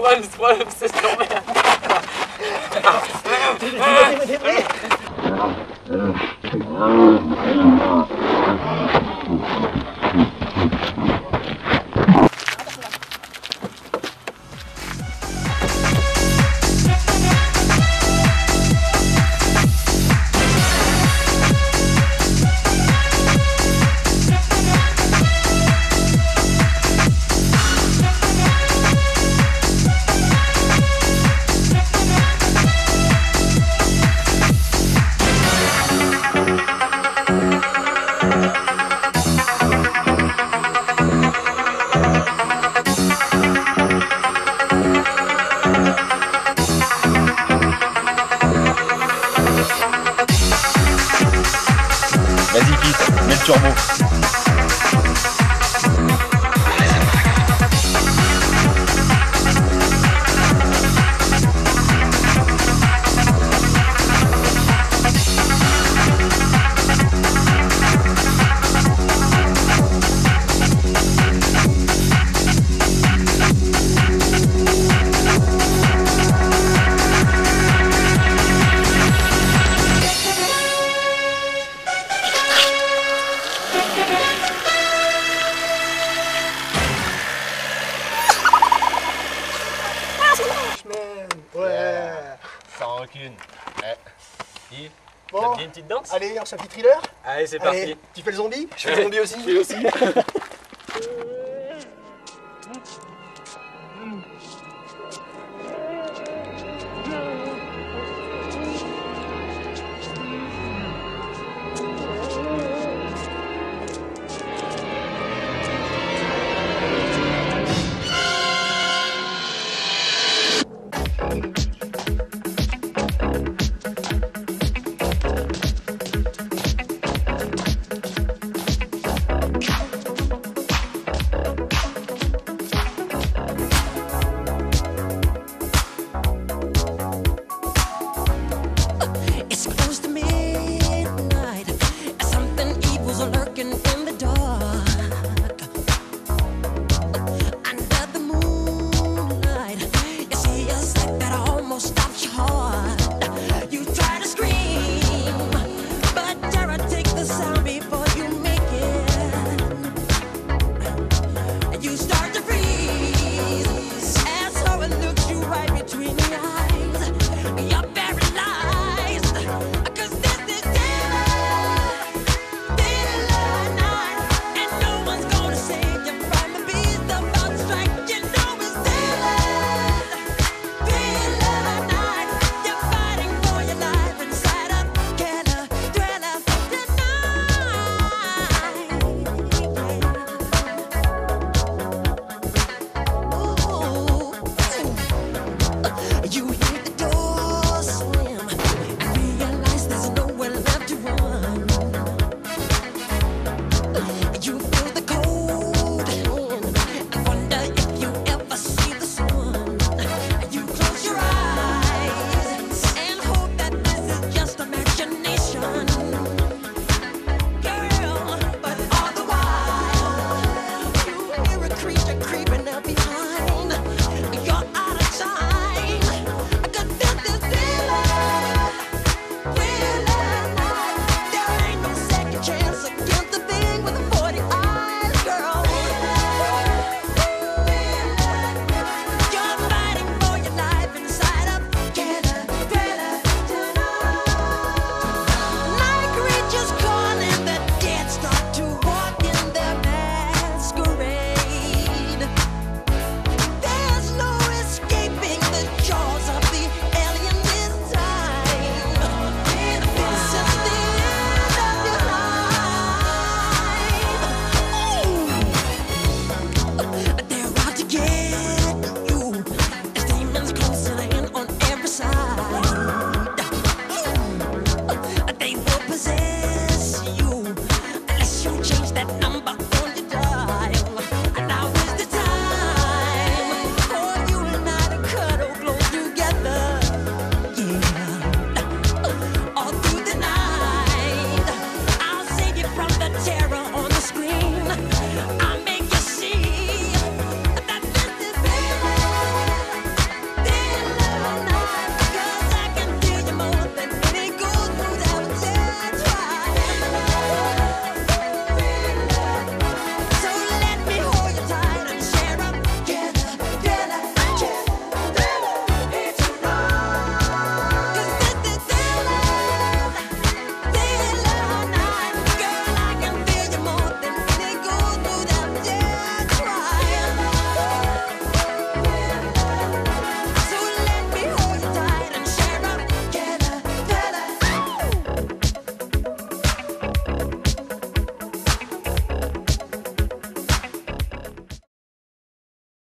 One, one of us not there. Hit me, hit me. trouble. rancune. Ouais. Euh, bon. Une petite danse? Allez, on se fait un petit thriller? Allez, c'est parti. Tu fais le zombie? Je fais le zombie aussi. Je fais aussi.